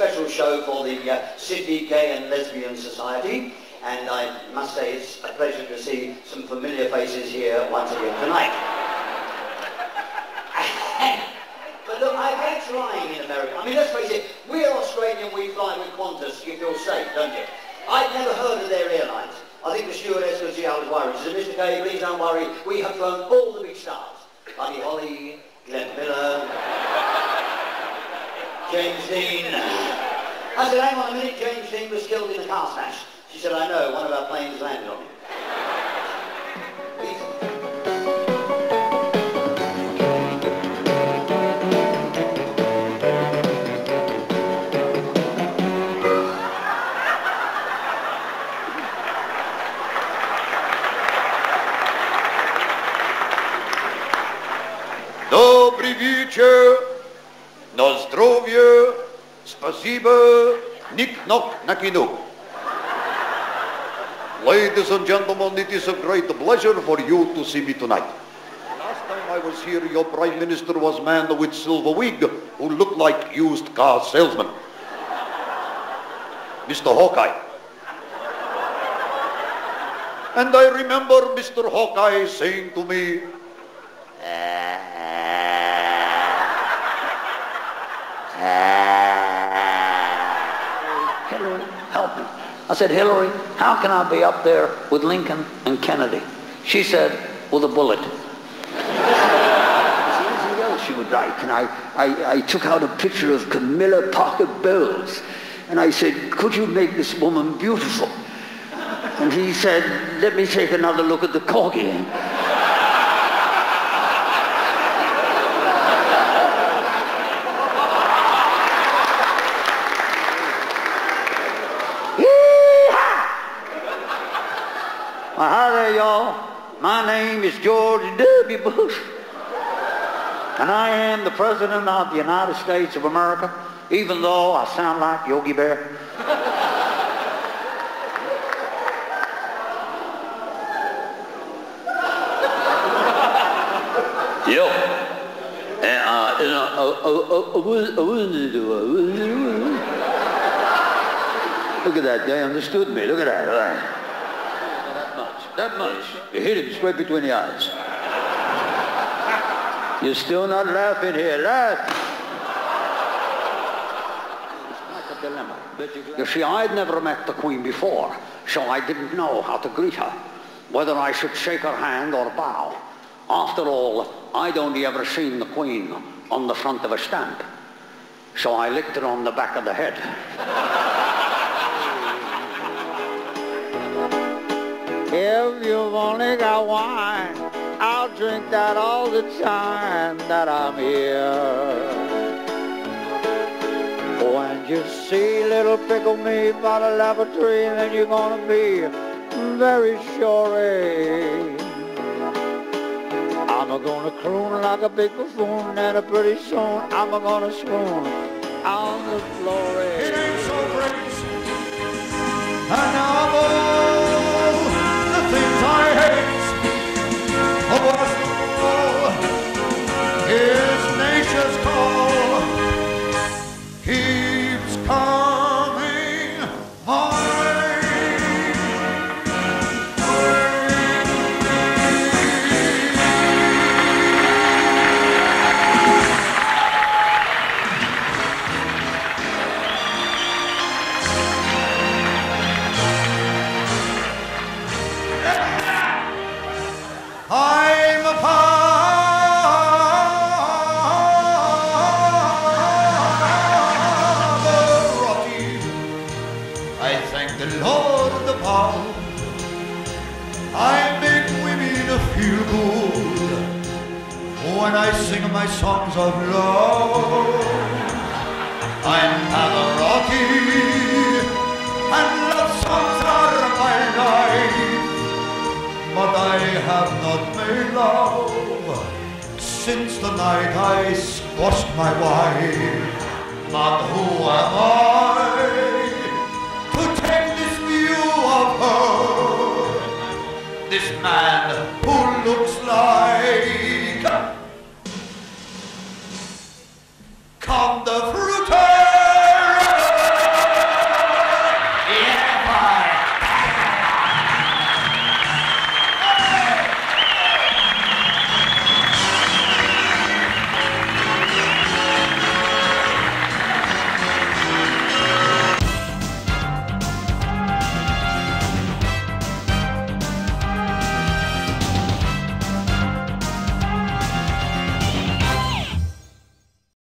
special show for the uh, Sydney Gay and Lesbian Society. And I must say it's a pleasure to see some familiar faces here once again tonight. but look, I hate flying in America. I mean, let's face it, we're Australian, we fly with Qantas, you feel safe, don't you? I've never heard of their airlines. I think the stewardess was, I was worried. She said, Mr. Kaye, please don't worry. We have flown all the big stars. Buddy Holly, Glenn Miller, James Dean. I said, hang on a minute, James Dean was killed in a car smash. She said, I know, one of our planes landed on him. Добрый вечер, на здоровье, спасибо, ник-нок на кино. Ladies and gentlemen, it is a great pleasure for you to see me tonight. Last time I was here, your prime minister was a man with silver wig who looked like used car salesman. Mr. Hawkeye. And I remember Mr. Hawkeye saying to me, I said, Hillary, how can I be up there with Lincoln and Kennedy? She said, with a bullet. she would like, and I, I, I took out a picture of Camilla Parker Bowles, and I said, could you make this woman beautiful? And he said, let me take another look at the corgi. My name is George W. Bush. And I am the President of the United States of America, even though I sound like Yogi Bear. Yo. And, uh? Look at that. They understood me. Look at that. That. Much. You hit him straight between the eyes. You're still not laughing here. Laugh. You see, I'd never met the Queen before, so I didn't know how to greet her, whether I should shake her hand or bow. After all, I'd only ever seen the Queen on the front of a stamp, so I licked her on the back of the head. If you've only got wine, I'll drink that all the time that I'm here. Oh, when you see little pickle me by the lavatory, then you're gonna be very sorry. I'm gonna croon like a big buffoon, and pretty soon I'm gonna swoon on the glory. It ain't so great. Feel good when I sing my songs of love. I'm Pavarotti, and love songs are my life. But I have not made love since the night I squashed my wife. But who